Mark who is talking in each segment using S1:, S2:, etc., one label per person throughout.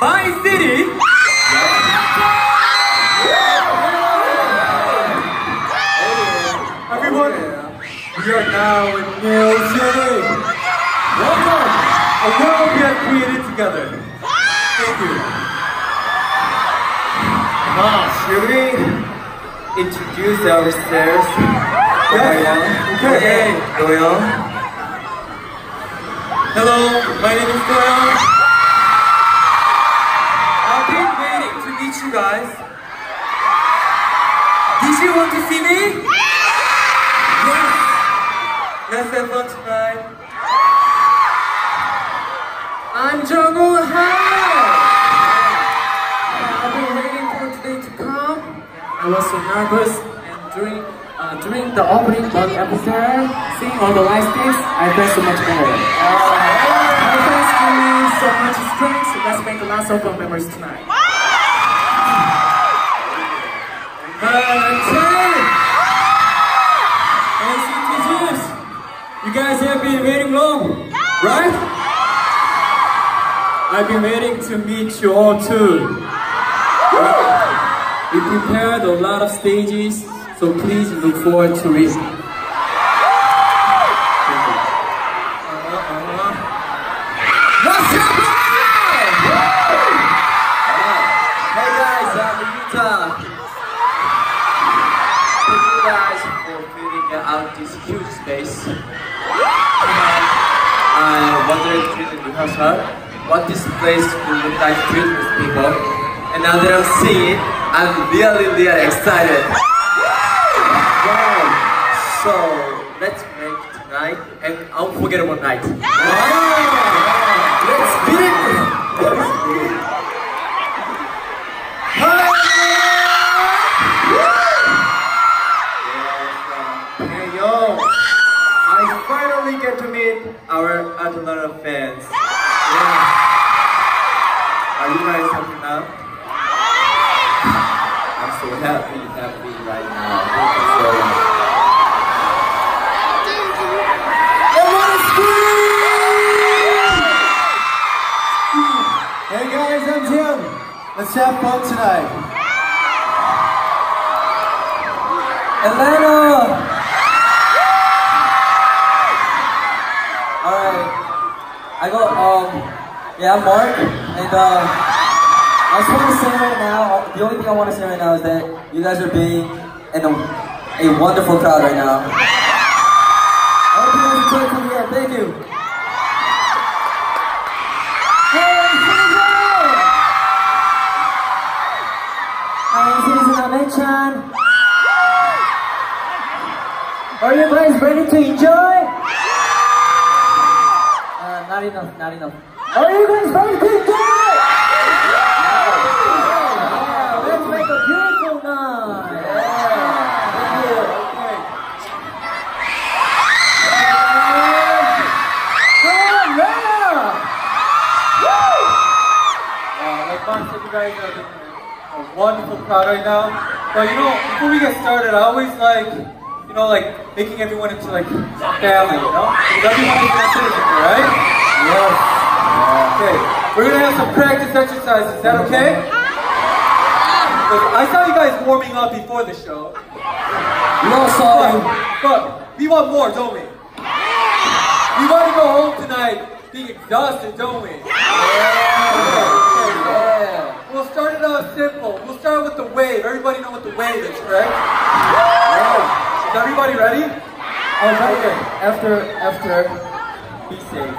S1: my city. Everyone, we are now in Neo City. Welcome, a world we have created together. Thank you.
S2: Ah, should we introduce ourselves?
S1: Yes. Okay.
S2: Okay.
S1: Hello, my name is Doyoung. Guys. Did you want to see me? Yes. Let's have fun tonight.
S3: I'm Jungwoo Han. I've been waiting for today to come. I was so nervous, and during uh, during the opening bug episode, seeing all the light sticks, I felt so much better. Friends gave me so much strength. Let's make a lots of fun memories tonight.
S1: You guys have been waiting long, right? I've been waiting to meet you all too. We prepared a lot of stages, so please look forward to it.
S2: Space. I wondered during the rehearsal what this place will look like filled with people. And now that I'm seeing it, I'm really, really excited. Wow. So let's make tonight an unforgettable night. Let's beat it! Hey finally get to meet our Atlanta fans. Yeah. Are you guys happy now? I'm so happy, happy right now. Thank you so much.
S1: Hey guys, I'm Tim. Let's have fun tonight.
S2: Atlanta! I go, um, yeah, I'm Mark, and uh, I just want to say right now, the only thing I want to say right now is that you guys are being in a, a wonderful crowd right now. I hope you guys enjoy coming here. Thank you. Are you guys ready to enjoy? Uh, not enough, not enough. Are you guys ready to enjoy? Yeah, let's make a beautiful night.
S1: Uh, like you guys are a wonderful crowd right now. But you know, before we get started, I always like, you know, like making everyone into like family, you know? Everyone is a citizen, right? Yes. Okay. We're gonna have some practice exercises. Is that okay? Because I saw you guys warming up before the show.
S2: We all saw
S1: But,
S2: you.
S1: but um, we want more, don't we? We want to go home tonight being exhausted, don't we?
S2: Yeah.
S1: We'll start it off simple. We'll start with the wave. Everybody know what the wave is, correct? Yeah. Is everybody ready? Oh, okay. After, after, be safe.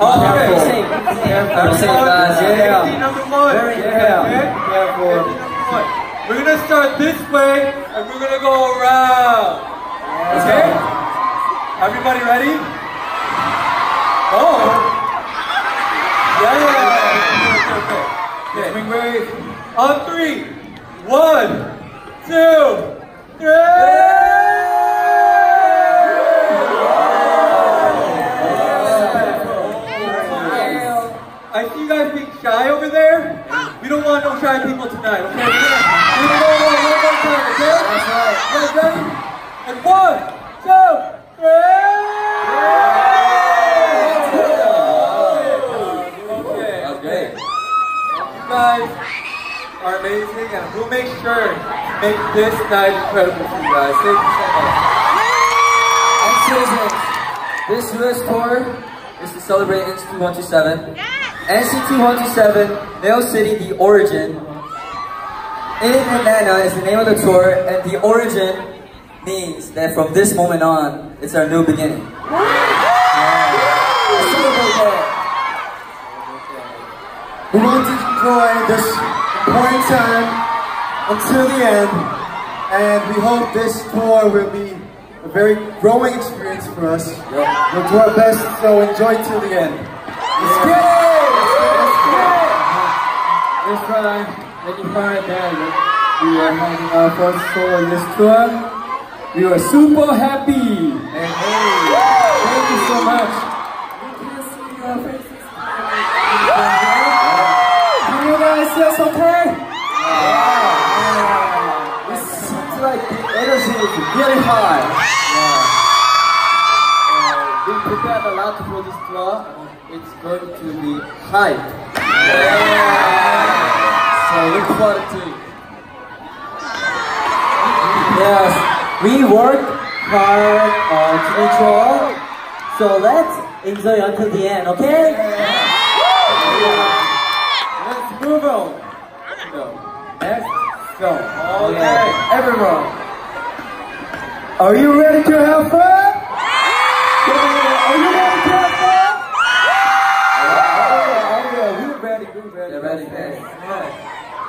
S1: Oh, okay.
S2: Be safe.
S1: Careful.
S2: Safe, guys. Yeah.
S1: Safety number one.
S2: Very
S1: yeah.
S2: careful.
S1: Careful. We're gonna start this way, and we're gonna go around. Okay? Everybody ready? Oh. Yeah. Okay, okay, okay. Wave. On three. One, two, three. Make this night incredible for you guys. Thank you so much.
S2: And citizens, this US tour is to celebrate NCT 127. NCT 127, Neo City, The Origin. In Nana is the name of the tour, and The Origin means that from this moment on, it's our new beginning. Let's celebrate that.
S4: We want to enjoy this important time until the end, and we hope this tour will be a very growing experience for us. We'll do our best, so enjoy till the end.
S3: Let's get it! Let's get it! That's right. When you find that we are having our first show on this tour, we are super happy. And hey, thank you so much. We can see your faces. Can you guys see us okay? Yeah.
S2: Really high.
S3: We prepared a lot for this tour. It's going to be hype.
S2: So look forward to it. Yes, we worked hard uh, to control. So let's enjoy until the end, okay?
S1: Let's move on. Go. Let's go. Okay. Everyone.
S4: Are you ready to have fun?
S1: Are you ready to have fun?
S3: We're ready, we're ready.
S2: They're ready.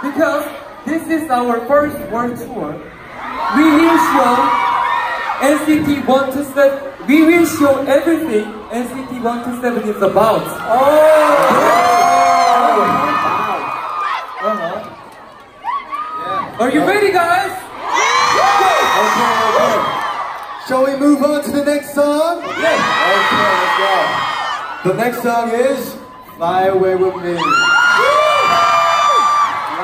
S3: Because this is our first world tour. We will show NCT 127. We will show everything NCT 127 is about.
S1: Oh!
S3: Are you ready, guys?
S4: Shall we move on to the next song?
S3: Yes.
S4: Okay, let's go. The next song is Fly Away With Me.